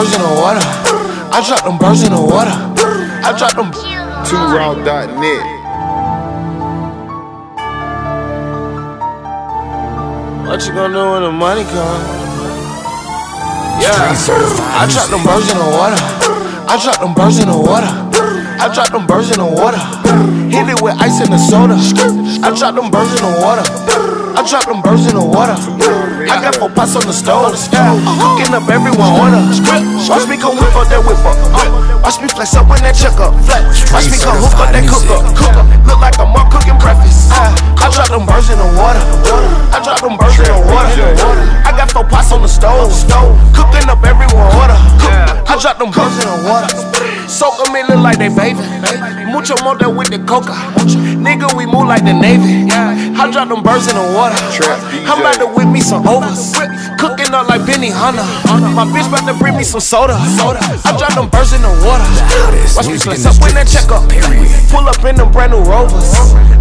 birds in the water. I drop them birds in the water. I drop them. TwoRaw.net. What you gonna do when the money come? Yeah, I drop them birds in the water. I drop them birds in the water. I drop them birds in the water. Hit it with ice and the soda. I drop them birds in the water. I drop them birds in the water. I got four pots on the stove. Cooking up everyone order. Watch me come whip up that whip up. Watch me flex up when that check up. Watch me come hook up that cook up. Look like I'm up cooking breakfast. I drop them birds in the water. I drop them birds in the water. I got four pots on the stove. Cooking up everyone order. I drop them birds in the water. Soak them in, look like they bathing. Mucho more than with the coca. Nigga, we move like the Navy. I drop them birds in the water. I'm about to whip me some overs. Cooking up like Benny Hunter. My bitch about to bring me some soda. I drop them birds in the water. Watch me flex up when that check up. Pull up in them brand new rovers.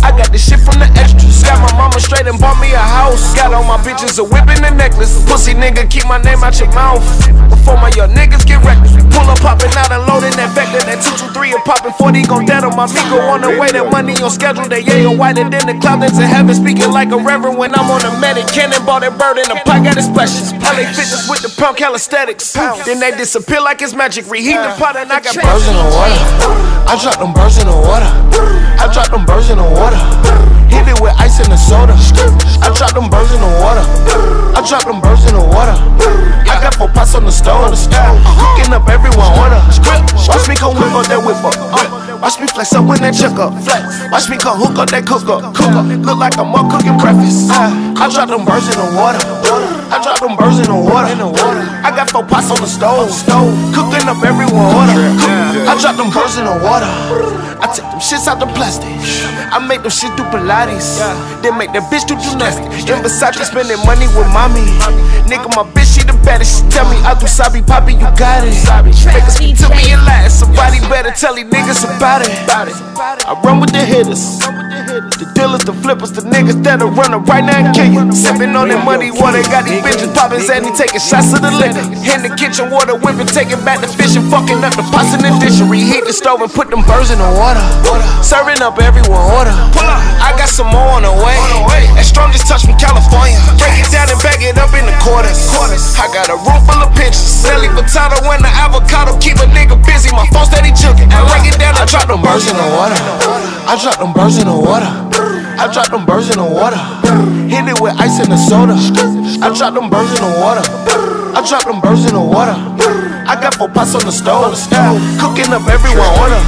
I got this shit from the extras. Got my mama straight and bought me a house. Got all my bitches a whip and a necklace. Pussy nigga, keep my name out your mouth. Before my young niggas get reckless. Pull up popping out and loading that vector. That 223 and popping 40 gon' dead on my Migo on the way. That money on schedule. That yayo whiter than the cloud that's in heaven. Speaking like a reverend when I'm on the medic. Cannon ball that bird in the pot, got it splashes. LA fitness with the pump calisthenics. Then they disappear like it's magic. Reheat the pot and I got birds in the water. I drop them birds in the water. I drop them birds in the water. Hit it with ice and the soda. I drop them birds in the water. I drop them birds in the water. Four pots on the stove. Cooking up everyone order. Watch me come whip up that whip up. Uh, watch me flex up when that check up. Flex. Watch me come hook up that cook up. Cook up. Look like I'm up cooking breakfast. Uh, I drop them birds in the water. I drop them birds in the water. I got four pots on the stove. Cooking up everyone order. I drop them birds in the water. I take them shits out the plastic. I make them shit do Pilates. Then make that bitch do gymnastics. In Versace spending money with mommy. Nigga, my bitch, she the baddest. She tell me I do sabi poppy, you got it. Her speak to me in Latin. Somebody better tell these niggas about it. I run with the hitters. The dealers, the flippers, the niggas that'll run up right now and kill you. Sipping on that muddy water, got these bitches popping Zanny, taking shots of the liquor. In the kitchen, water whipping, taking back the fish and fucking up the pots in the dish. Reheat the stove and put them birds in the water. Serving up everyone order. I got some more on the way. That strong just touched from California. Break it down and bag it up in the quarters. I got a room full of pictures. Nelly potato and the avocado keep a nigga busy. My phone steady jugging. I break it down and drop them birds in the water. I drop them birds in the water. I drop them birds in the water. Hit it with ice and the soda. I drop them birds in the water. I drop them birds in the water. I got four pots on the stove. Cooking up everyone order.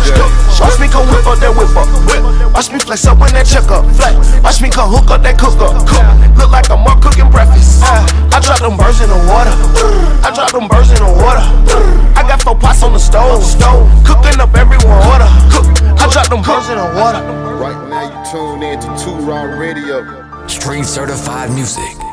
Watch me come whip up that whip up. Watch me flex up when that check up. Flex. Watch me come hook up that cook up. Cook. Look like I'm up cooking breakfast. I drop them birds in the water. I drop them birds in the water. I got four pots on the stove. Cooking up everyone order. Cook. I drop them birds in the water. Right now you tune in to Two Raw Radio. Street Certified Muzik.